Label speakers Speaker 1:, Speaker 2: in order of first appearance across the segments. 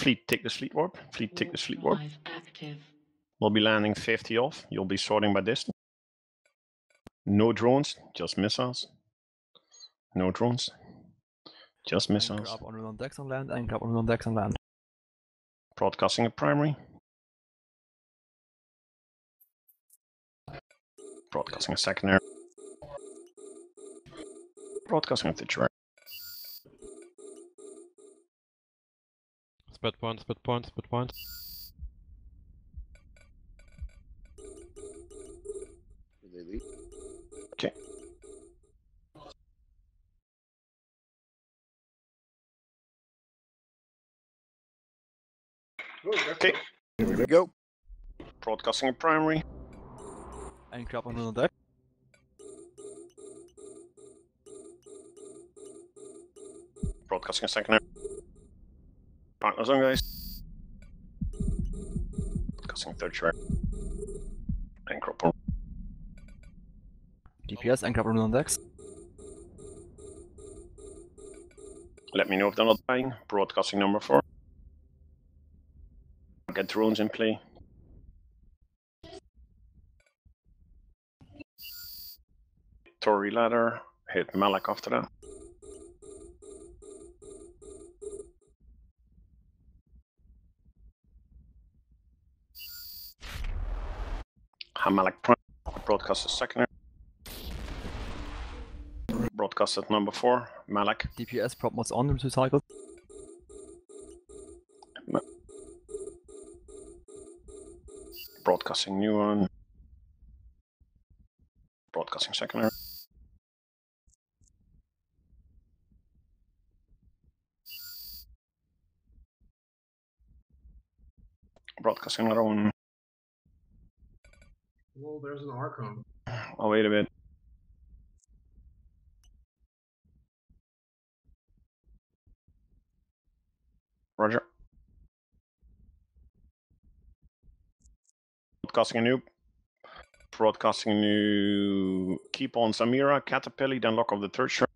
Speaker 1: Fleet, take the fleet warp. Fleet, take the fleet warp. We'll be landing 50 off. You'll be sorting by distance. No drones, just missiles. No drones, just
Speaker 2: Anchor
Speaker 1: missiles.
Speaker 2: grab on on decks on land, and grab on on decks on land.
Speaker 1: Broadcasting a primary. Broadcasting a secondary. Broadcasting a tertiary.
Speaker 3: Spread point, spread point, spread point.
Speaker 4: They leave.
Speaker 1: Okay. Okay.
Speaker 4: Here we go.
Speaker 1: Broadcasting a primary.
Speaker 2: Anchor up on on deck.
Speaker 1: Broadcasting a secondary. Partners on, guys. Broadcasting tertiary. Anchor up.
Speaker 2: DPS, anchor up on decks.
Speaker 1: Let me know if they're not dying. Broadcasting number four. Get drones in play. Tory ladder. Hit Malak after that. Hamalak Prime. Broadcast is secondary. Broadcast at number four. Malak.
Speaker 2: DPS, prop mods on, two cycles.
Speaker 1: Broadcasting new one. Broadcasting secondary. Broadcasting another one.
Speaker 5: Well, there's an Archon.
Speaker 1: Oh, wait a minute. Roger. Broadcasting a new. Broadcasting a new. Keep on Samira, Caterpillar, then lock of the third shot.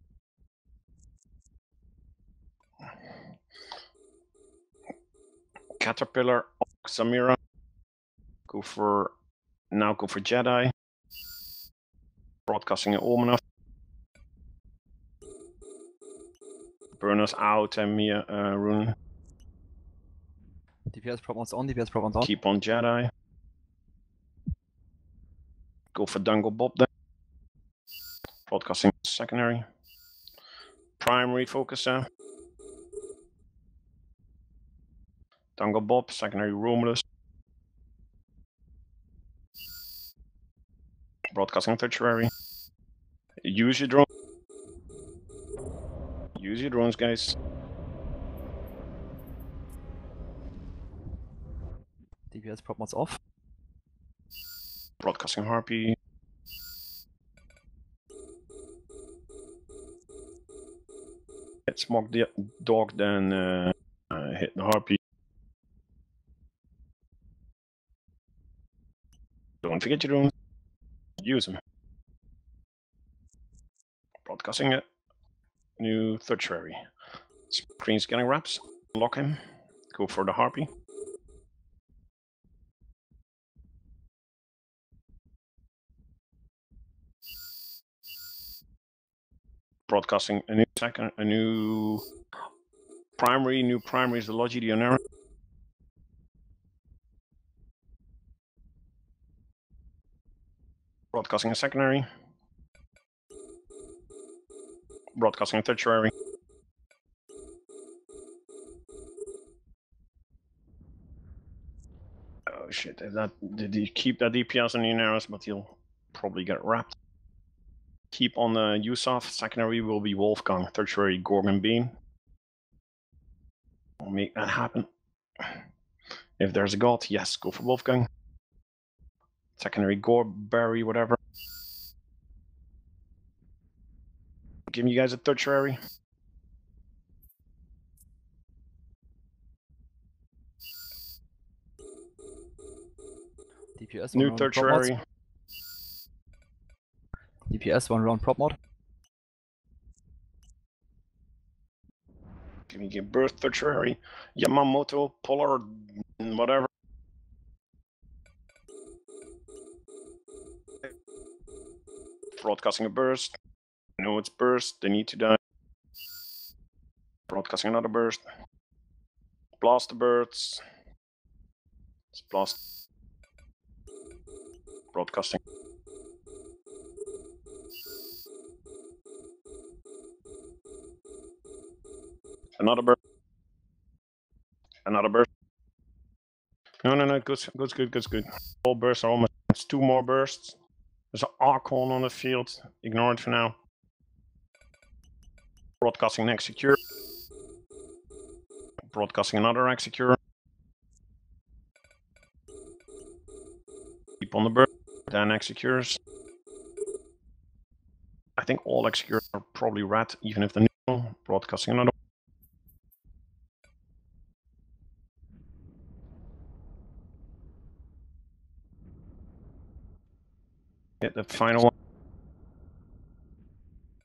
Speaker 1: Caterpillar, Samira. Go for. Now go for Jedi. Broadcasting at an Omenov. Burners out and Mia uh, Rune.
Speaker 2: DPS, prop mods on, DPS, prop mods on.
Speaker 1: Keep on Jedi. Go for Dungle Bob then. Broadcasting secondary. Primary focuser. Dungle Bob, secondary Romulus. Broadcasting tertiary. Use your drone. Use your drones, guys.
Speaker 2: DPS, prop mods off.
Speaker 1: Broadcasting Harpy. Hit Smog the Dog, then uh, uh, hit the Harpy. Don't forget your drones. Use them. Broadcasting a New tertiary. Screen scanning wraps. Lock him. Go for the Harpy. broadcasting a new second, a new primary. New primary is the Logi Broadcasting a secondary. Broadcasting a tertiary. Oh shit! If that did he keep that DPS on the Daenerys, but he'll probably get wrapped keep on the Yusuf. Secondary will be Wolfgang. Tertiary Gorgon Beam. We'll make that happen. If there's a god, yes, go for Wolfgang. Secondary Gore, Barry, whatever. Giving you guys a tertiary.
Speaker 2: DPS, one
Speaker 1: New
Speaker 2: round prop mods.
Speaker 1: tertiary.
Speaker 2: DPS, one round prop mod.
Speaker 1: Giving you birth tertiary. Yamamoto, Polar, whatever. Broadcasting a burst. No, it's burst. They need to die. Broadcasting another burst. Blast the birds. Let's blast. Broadcasting. Another burst. Another burst. No, no, no. Good, good, good, good, good. All bursts are almost. It's two more bursts. There's an Archon on the field. Ignore it for now. Broadcasting next secure. Broadcasting another execure. Keep on the bird. Then Exequrors. I think all Exequrors are probably red, even if they're new. Broadcasting another. The final one.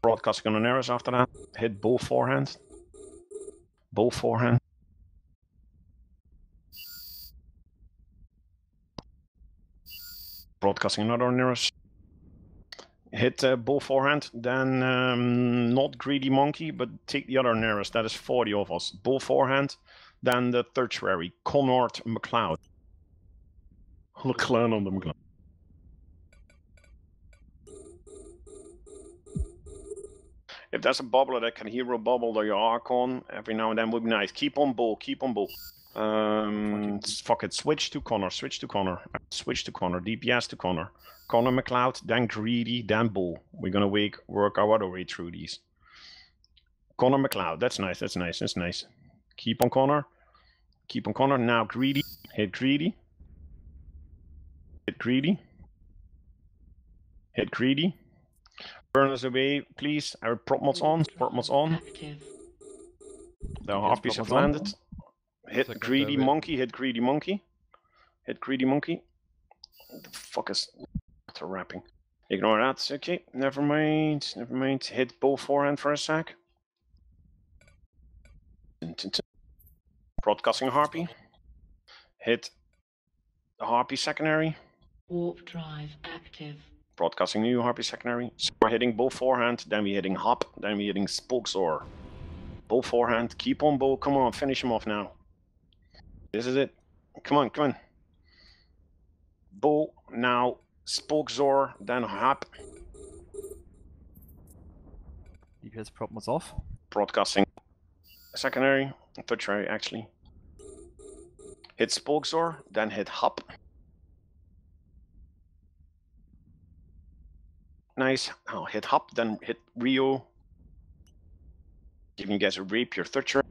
Speaker 1: Broadcasting on an arrows after that. Hit both forehand. Both forehand. Broadcasting another nearest. Hit uh, both forehand, then um, not greedy monkey, but take the other nearest. That is 40 of us. Both forehand, then the tertiary, Connor McLeod. McLeod on the McLeod. If there's a bubbler that can hero bubble or your Archon every now and then would be nice. Keep on bow, keep on bow. Um, fuck it, switch to Connor, switch to Connor, switch to Connor, DPS to Connor. Connor McLeod, then Greedy, then Bull. We're gonna wake, work our other way through these. Connor McLeod, that's nice, that's nice, that's nice. Keep on Connor, keep on Connor. Now Greedy, hit Greedy, hit Greedy, hit Greedy. Burn us away, please. Our prop mods on, prop mods on.
Speaker 6: Active.
Speaker 1: The
Speaker 2: Yes,
Speaker 1: harpies
Speaker 2: prop
Speaker 1: have
Speaker 2: mods on.
Speaker 1: landed. Hit
Speaker 3: Second
Speaker 1: greedy
Speaker 3: survey.
Speaker 1: monkey, hit greedy monkey. Hit greedy monkey. The fuck is the wrapping? Ignore that. Okay, never mind. Never mind. Hit both forehand for a sec. Tin, tin, tin. Broadcasting harpy. Hit the harpy secondary.
Speaker 6: Warp drive active.
Speaker 1: Broadcasting new harpy secondary. So we're hitting both forehand, then we're hitting hop, then we're hitting spokesor. Bow forehand, keep on bow, come on, finish him off now. This is it. Come on, come on. Bow, now spokesor, then hop,
Speaker 2: DPS prop mods off.
Speaker 1: broadcasting secondary, tertiary actually. Hit spokesor, then hit hop. Nice. Oh, hit hop, then hit Rio. Giving you guys a rapier tertiary.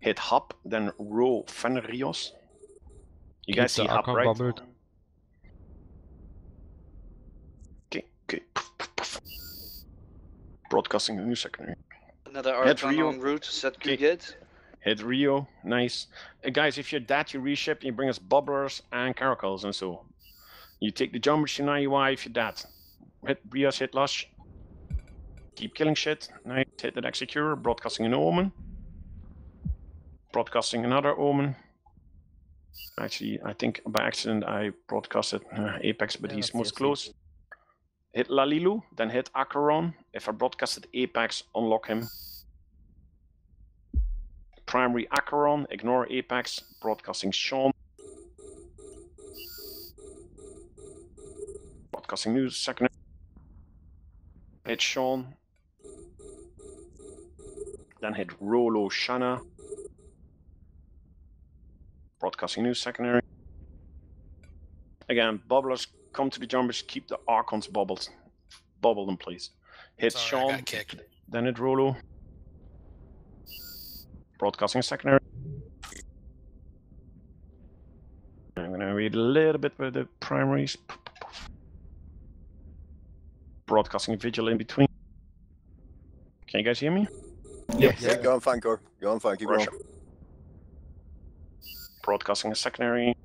Speaker 1: Hit hop, then row Fenrios. You
Speaker 3: Keep
Speaker 1: guys see hop, right?
Speaker 3: bubbled.
Speaker 1: Okay, okay. Broadcasting a new secondary.
Speaker 4: Another
Speaker 1: Head
Speaker 4: Archon
Speaker 1: Rio.
Speaker 4: en route, set
Speaker 1: Okay.
Speaker 4: good.
Speaker 1: Hit Rio, nice. Uh, guys, if you're that, you reship, you bring us bubblers and caracals and so. You take the jumpers to UI if you're that. Hit Rios, hit Lush. Keep killing shit. Nice. Hit that Executor, broadcasting an Omen. Broadcasting another Omen. Actually, I think by accident I broadcasted uh, Apex, but
Speaker 2: Yeah,
Speaker 1: he's most close. Hit Lalilu, then hit Acheron. If I broadcasted Apex, unlock him primary Acheron, ignore Apex, broadcasting Sean. Broadcasting news, second. Hit Sean. Then hit Rolo Shanna. Broadcasting news, secondary. Again, bubblers, come to the jumpers, keep the Archons bubbled. Bubble them, please. Hit
Speaker 5: Sorry,
Speaker 1: Sean, then hit Rolo. Broadcasting secondary. I'm gonna read a little bit with the primaries. Broadcasting vigil in between. Can you guys hear me?
Speaker 2: Yes.
Speaker 4: Yeah, go on fine, Core. Go on fine, keep
Speaker 1: Russia.
Speaker 4: going.
Speaker 1: Broadcasting a secondary.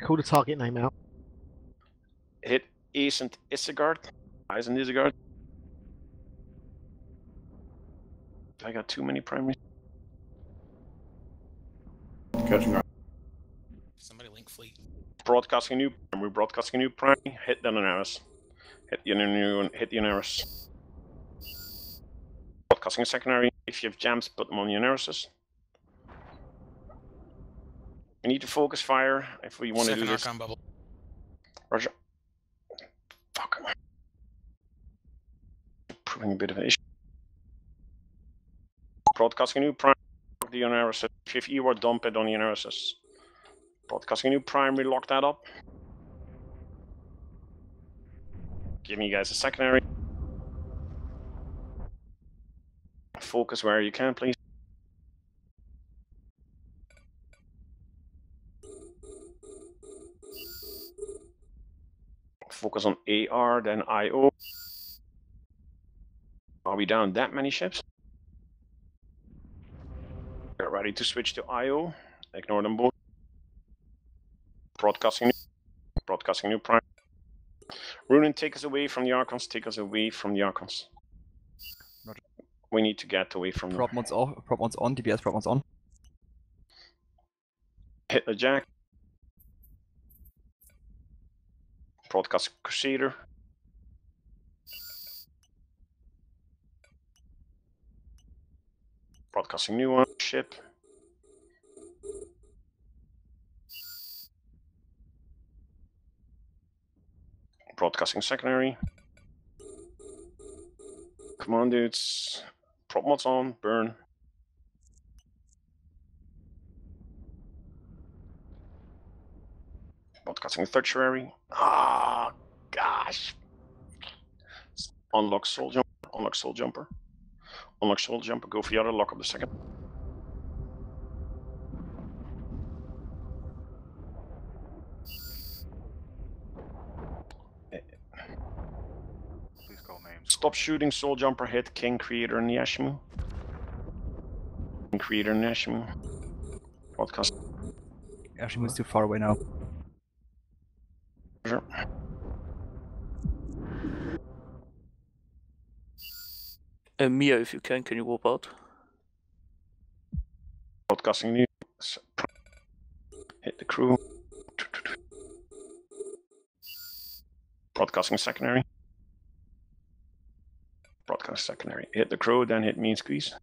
Speaker 5: Call the target name out.
Speaker 1: Hit Ascent Isegard. Eisen Isegard. I got too many primaries.
Speaker 7: Catching up.
Speaker 8: Somebody link fleet.
Speaker 1: Broadcasting new we're Broadcasting new primary. Hit the Daenerys. Hit the new hit the Daenerys. Broadcasting secondary. If you have jams, put them on the Daenerys. We need to focus fire if we want to do
Speaker 8: Second
Speaker 1: this.
Speaker 8: Archon bubble.
Speaker 1: Roger. Fuck. Proving a bit of an issue. Broadcasting new primary of the Unaris. If you were dump it on the Unaris. Broadcasting new primary, lock that up. Giving you guys a secondary. Focus where you can, please. Focus on AR, then IO. Are we down that many ships? Ready to switch to IO. Ignore them both. Broadcasting, broadcasting new prime. Runen, take us away from the Archons. Take us away from the Archons.
Speaker 2: Roger.
Speaker 1: We need to get away from.
Speaker 2: Prop mods off. Prop mods on. DPS prop mods on.
Speaker 1: Hit the Jack. Broadcast Crusader. Broadcasting new one ship. Broadcasting secondary. Command dudes. Prop mods on. Burn. Broadcasting tertiary. Ah, gosh. Unlock soul jumper. Unlock soul jumper. Unlock soul jumper. Go for the other. Lock up the second. Stop shooting soul jumper. Hit King Creator and Yashimu. King Creator and Yashimu. Broadcast.
Speaker 2: Actually moves too far away now.
Speaker 1: Sure.
Speaker 9: Uh, Mia, if you can, can you warp out?
Speaker 1: Broadcasting news. Hit the crew. Broadcasting secondary. Broadcast secondary. Hit the crow, then hit mean squeeze.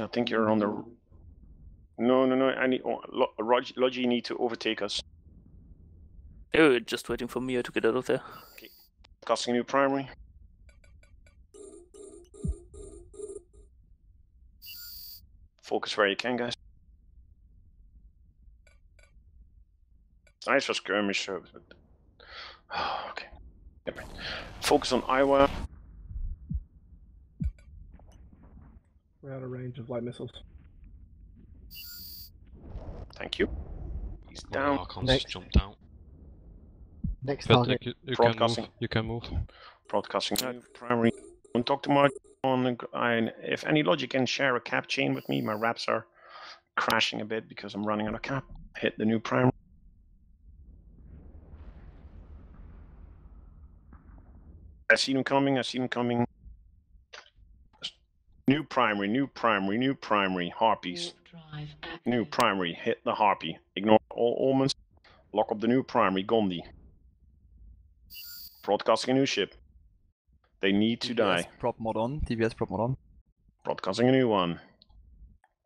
Speaker 1: I think you're on the. No, no, no. I need. Oh, Lo- Rog, Logi need to overtake us.
Speaker 9: Oh, just waiting for Mia to get out of there. Okay.
Speaker 1: Casting new primary. Focus where you can, guys. Nice for skirmish service, but. okay. Never. Focus on Iowa.
Speaker 5: We're out of range of light missiles.
Speaker 1: Thank you. He's
Speaker 3: One
Speaker 1: down.
Speaker 3: Archons
Speaker 5: Next.
Speaker 3: jumped out.
Speaker 5: Next target.
Speaker 3: Patrick, you, you can move.
Speaker 1: Broadcasting.
Speaker 3: You can move.
Speaker 1: Broadcasting new primary. Don't talk too much. On the, gr- and if any logic can share a cap chain with me, my wraps are crashing a bit because I'm running out of cap. Hit the new primary. I see them coming. I see them coming. New primary, new primary, new primary. Harpies.
Speaker 6: Drive.
Speaker 1: New primary. Hit the harpy. Ignore all omens. Lock up the new primary. Gondi. Broadcasting a new ship. They need to
Speaker 2: DPS
Speaker 1: die.
Speaker 2: Prop mod on. DPS prop mod on.
Speaker 1: Broadcasting a new one.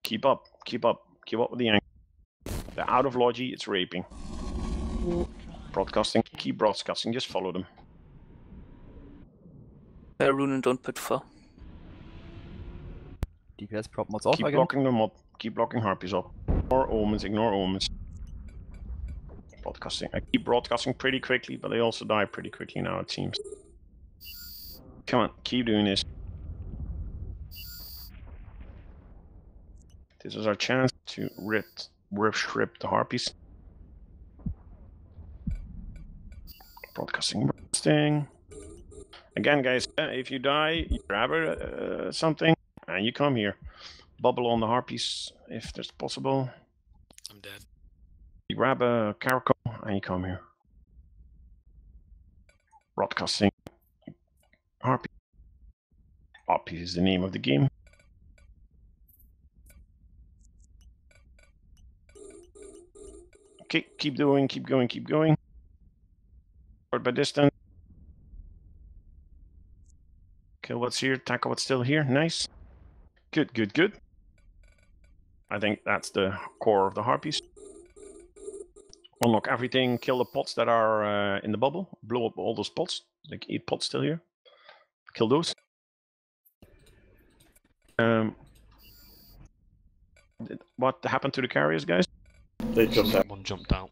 Speaker 1: Keep up. Keep up. Keep up with the angle. They're out of logi. It's raping. Broadcasting. Keep broadcasting. Just follow them.
Speaker 9: Uh, Runen, don't put far.
Speaker 2: DPS prop mods off
Speaker 1: Keep
Speaker 2: again.
Speaker 1: blocking them up. Keep blocking harpies up. Ignore omens. Ignore omens. Broadcasting. I keep broadcasting pretty quickly, but they also die pretty quickly now, it seems. Come on. Keep doing this. This is our chance to rip, rip, strip the harpies. Broadcasting, broadcasting. Again, guys, uh, if you die, you grab uh, something. and you come here. Bubble on the harpies if there's possible.
Speaker 8: I'm dead.
Speaker 1: You grab a caracal and you come here. Broadcasting. Harpy. Harpy is the name of the game. Okay, keep doing, keep going, keep going. Forward by distance. Kill what's here, tackle what's still here. Nice. Good, good, good. I think that's the core of the harpies. Unlock everything, kill the pots that are uh, in the bubble, blow up all those pots. Like eight pots still here. Kill those. Um, did- what happened to the carriers, guys?
Speaker 7: They just
Speaker 3: Someone jumped out.